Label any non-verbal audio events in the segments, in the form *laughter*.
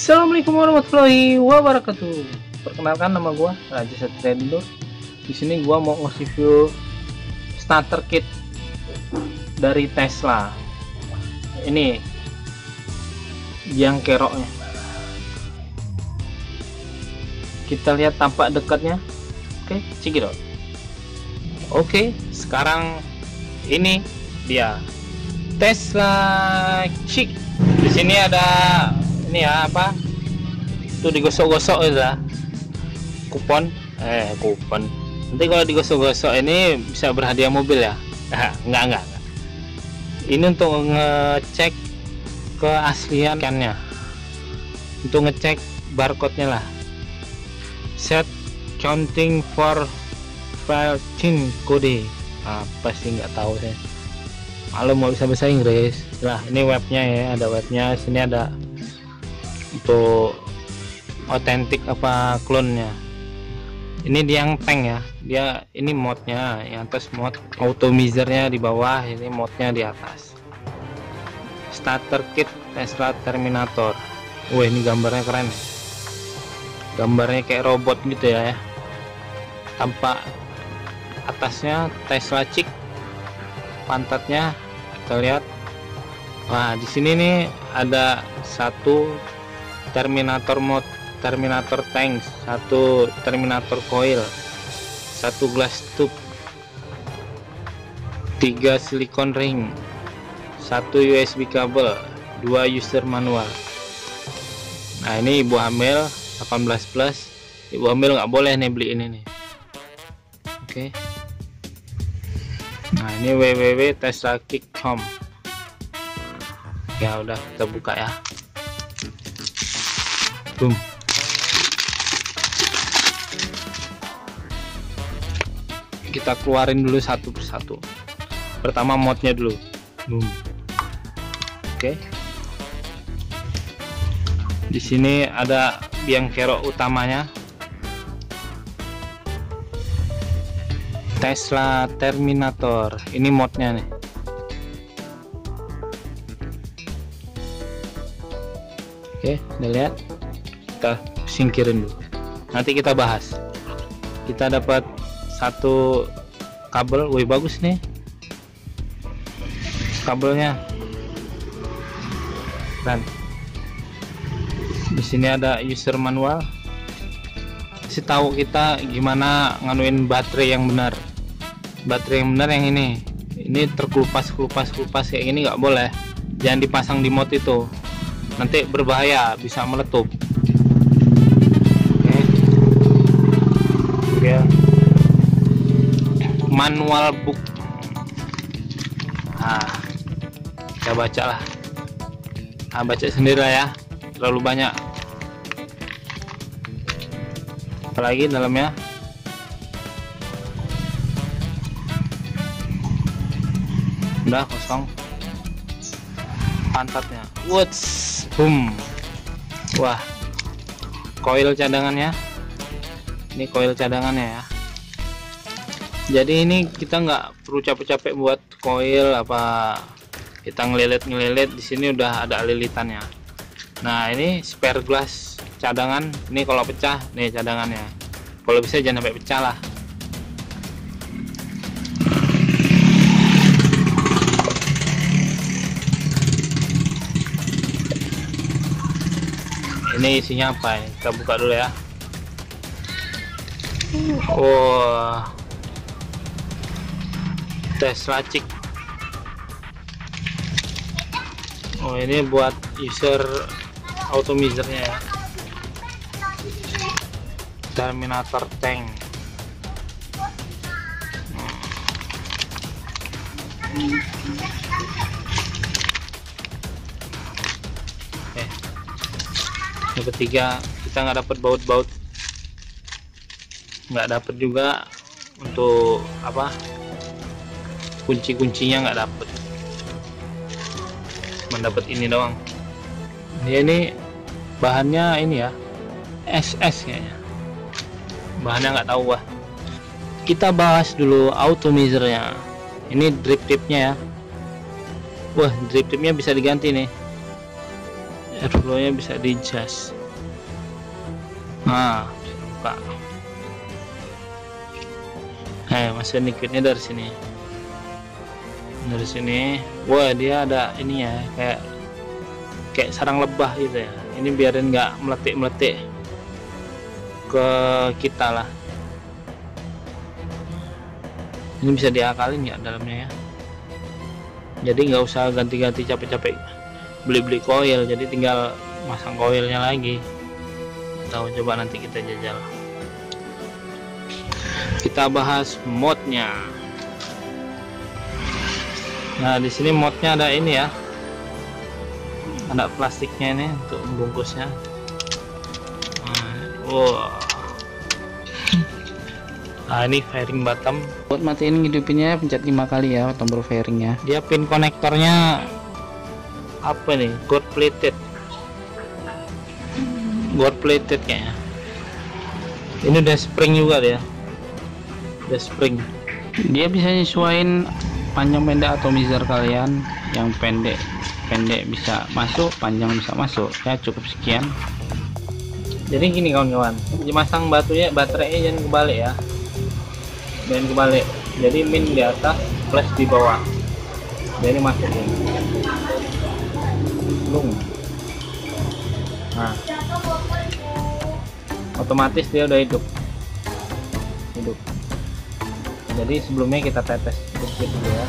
Assalamualaikum warahmatullahi wabarakatuh. Perkenalkan nama gua Raja Satria Dindur. Di sini gua mau nge-review starter kit dari Tesla. Ini yang keroknya. Kita lihat tampak dekatnya. Oke, cekidot. Oke, sekarang ini dia Tesla Chic. Di sini ada ini ya apa? Tuh digosok-gosok ya. Kupon, eh kupon. Nanti kalau digosok-gosok ini bisa berhadiah mobil ya? *laughs* enggak, enggak. Ini untuk ngecek keasliannya. Untuk ngecek barcode-nya lah. Set counting for Falcon kode apa sih nggak tahu saya kalau mau bisa bahasa Inggris lah ini webnya ya ada webnya sini ada untuk otentik apa klonnya ini dia yang tank ya. Dia ini modnya yang atas mod. Automizernya di bawah ini modnya di atas. Starter kit Tesla Terminator. Wah ini gambarnya keren. Gambarnya kayak robot gitu ya tampak atasnya Tesla Chic. Pantatnya kita lihat. Nah di sini nih ada satu Terminator mod Terminator tank satu Terminator coil satu glass tube tiga silikon ring satu USB kabel dua user manual. Nah ini ibu hamil 18 plus. Ibu hamil nggak boleh nih beli ini nih. Oke. Okay nah ini www.teslakick.com ya udah kita buka ya boom kita keluarin dulu satu persatu. Pertama modnya dulu. Boom oke. Okay. di sini ada biang kerok utamanya. Tesla Terminator. Ini modnya nih. Oke udah lihat kita singkirin dulu. Nanti kita bahas. Kita dapat satu kabel. Wih bagus nih. Kabelnya. Dan di sini ada user manual. Kasih tahu kita gimana nganuin baterai yang benar. Baterai yang benar yang ini. Ini terkelupas kelupas kelupas kayak gini nggak boleh. Jangan dipasang di mod itu. Nanti berbahaya bisa meletup okay. manual book. Nah kita baca lah. Nah, baca sendiri lah ya. Terlalu banyak. Apalagi dalamnya? Udah kosong. Pantatnya. What's boom. Wah koil cadangannya ini koil cadangannya ya. Jadi ini kita nggak perlu capek-capek buat koil apa kita ngelilit-ngelilit. Di sini udah ada lilitannya. Nah ini spare glass cadangan. Ini kalau pecah nih cadangannya. Kalau bisa jangan sampai pecah lah. Ini isinya apa ya? Kita buka dulu ya oh Tesla Chic oh ini buat user automizernya ya. Terminator tank. Hmm. yang ketiga kita nggak dapat baut-baut nggak dapat juga untuk apa kunci-kuncinya nggak dapat mendapat ini doang. Dia ini bahannya ini ya SS kayaknya. Bahannya nggak tahu wah kita bahas dulu automizernya. Ini drip tipnya ya. Wah drip tipnya bisa diganti nih. Airflow nya bisa di adjust nah buka eh masih liquidnya dari sini. Dari sini wah dia ada ini ya kayak kayak sarang lebah gitu ya. Ini biarin nggak meletik meletik ke kita lah. Ini bisa diakalin ya dalamnya ya. Jadi nggak usah ganti-ganti capek-capek beli-beli koil jadi tinggal masang koilnya lagi. Tahu coba nanti kita jajal kita bahas modnya. Nah di sini modnya ada ini ya. Ada plastiknya ini untuk membungkusnya. Wow nah ini fairing bottom. Buat matiin hidupinnya pencet lima kali ya tombol fairingnya. Dia pin konektornya apa nih? Gold plated. Gold plated kayaknya. Ini udah spring juga dia udah spring. Dia bisa nyesuaiin panjang pendek atomizer kalian. Yang pendek pendek bisa masuk panjang bisa masuk. Ya cukup sekian. Jadi gini kawan-kawan. Masang batunya baterainya jangan kebalik ya. Dan kebalik. Jadi min di atas flash di bawah. Jadi masukin lung nah. Otomatis dia udah hidup jadi sebelumnya kita tetes sedikit dulu ya.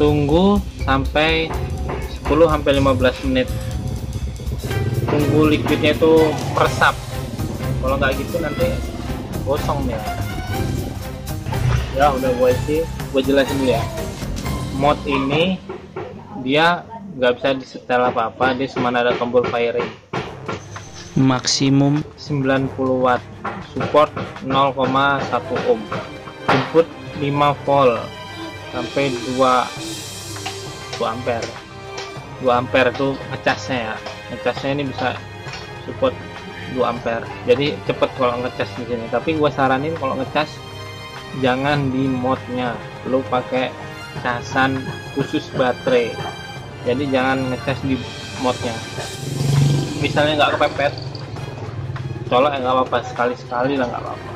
Tunggu sampai 10 sampai 15 menit. Tunggu liquidnya itu meresap. Kalau nggak gitu nanti kosong ya ya udah gue isi. Gue jelasin dulu ya. Mod ini dia nggak bisa disetel apa-apa dia cuma ada tombol firing. Maksimum. 90 watt. Support 0,1 ohm. Input 5 volt sampai 2 2 ampere. 2 ampere itu ngecasnya ya. Ngecasnya ini bisa support 2 ampere. Jadi cepet kalau ngecas di sini. Tapi gua saranin kalau ngecas jangan di modnya lu pakai casan khusus baterai jadi jangan ngecas di modnya. Misalnya nggak kepepet colok ya nggak apa-apa sekali-sekali lah nggak apa-apa.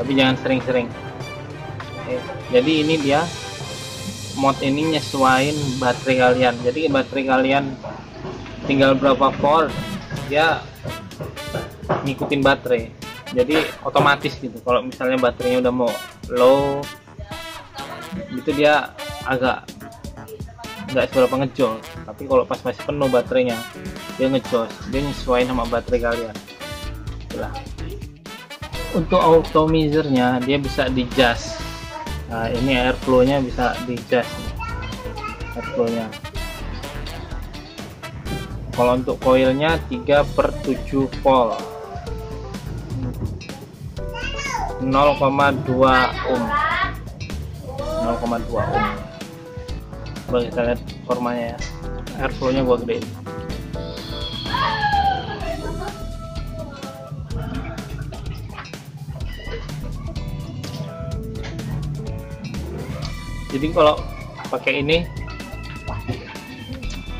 Tapi jangan sering-sering. Jadi ini dia mod ini nyesuaiin baterai kalian. Jadi baterai kalian tinggal berapa volt dia ngikutin baterai. Jadi otomatis gitu kalau misalnya baterainya udah mau low itu dia agak nggak seberapa ngejol. Tapi kalau pas masih penuh baterainya dia ngejos dia nyesuaiin sama baterai kalian. Itulah untuk automizernya dia bisa di adjust nah ini airflow nya bisa di adjust airflow nya kalau untuk coilnya 3 per 7 volt. 0,2 ohm. 0,2 ohm coba kita lihat formanya ya. Airflow nya gua gedein jadi kalau pakai ini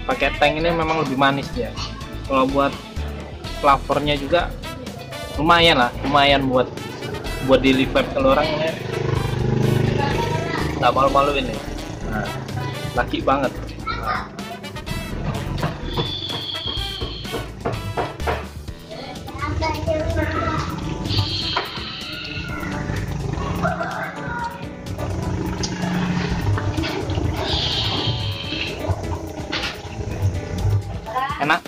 pakai tank ini memang lebih manis ya kalau buat flavornya juga lumayan lah lumayan buat buat revive kalau orang ini nggak malu-malu ini nah, laki banget. Nah. enak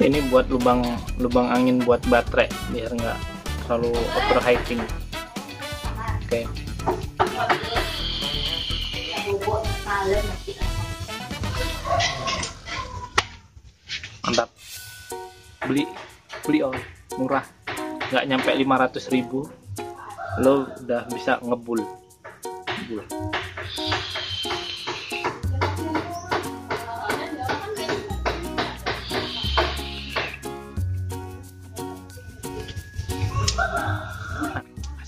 ini buat lubang lubang angin buat baterai biar nggak terlalu overheating oke. Mantap. Beli beli oh murah. Nggak nyampe 500.000 lo udah bisa ngebul